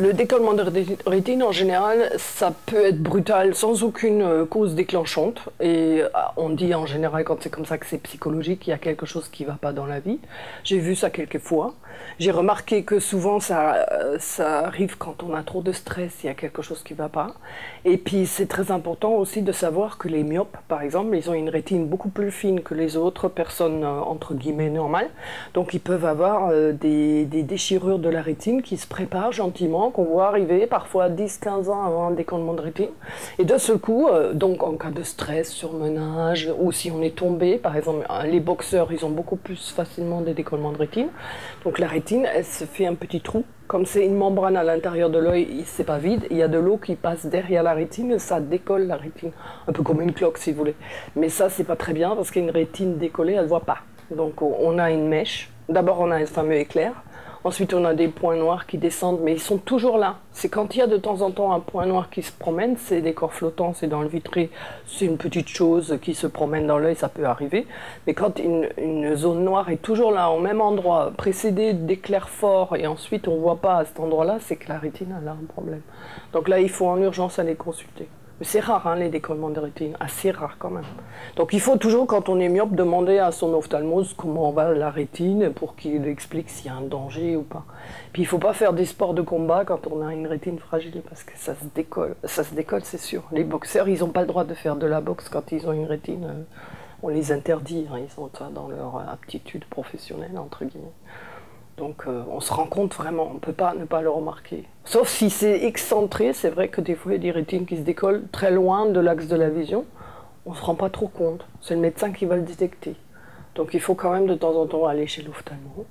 le décollement de rétine, en général, ça peut être brutal sans aucune euh, cause déclenchante. Et euh, on dit en général, quand c'est comme ça, que c'est psychologique, il y a quelque chose qui ne va pas dans la vie. J'ai vu ça quelques fois. J'ai remarqué que souvent, ça, euh, arrive quand on a trop de stress, il y a quelque chose qui ne va pas. Et puis, c'est très important aussi de savoir que les myopes, par exemple, ils ont une rétine beaucoup plus fine que les autres personnes, entre guillemets, normales. Donc, ils peuvent avoir des déchirures de la rétine qui se préparent gentiment, qu'on voit arriver parfois 10-15 ans avant un décollement de rétine. Et de ce coup, euh, donc en cas de stress, surmenage, ou si on est tombé, par exemple, euh, les boxeurs, ils ont beaucoup plus facilement des décollements de rétine. Donc la rétine, elle se fait un petit trou. Comme c'est une membrane à l'intérieur de l'œil, c'est pas vide, il y a de l'eau qui passe derrière la rétine, ça décolle la rétine. Un peu comme une cloque si vous voulez. Mais ça, c'est pas très bien parce qu'une rétine décollée, elle voit pas. Donc on a une mèche. D'abord, on a un fameux éclair. Ensuite, on a des points noirs qui descendent, mais ils sont toujours là. C'est quand il y a de temps en temps un point noir qui se promène, c'est des corps flottants, c'est dans le vitré, c'est une petite chose qui se promène dans l'œil, ça peut arriver. Mais quand une, zone noire est toujours là, au même endroit, précédée d'éclairs forts, et ensuite on ne voit pas à cet endroit-là, c'est que la rétine a un problème. Donc là, il faut en urgence aller consulter. C'est rare, hein, les décollements de rétine, assez rare quand même. Donc il faut toujours, quand on est myope, demander à son ophtalmos comment va la rétine pour qu'il explique s'il y a un danger ou pas. Puis il ne faut pas faire des sports de combat quand on a une rétine fragile parce que ça se décolle. Ça se décolle, c'est sûr. Les boxeurs, ils n'ont pas le droit de faire de la boxe quand ils ont une rétine. Euh, on les interdit, hein, ils sont dans leur aptitude professionnelle, entre guillemets. Donc euh, on se rend compte vraiment, on ne peut pas ne pas le remarquer. Sauf si c'est excentré, c'est vrai que des fois il y a des rétines qui se décollent très loin de l'axe de la vision. On ne se rend pas trop compte. C'est le médecin qui va le détecter. Donc il faut quand même de temps en temps aller chez l'ophtalmo.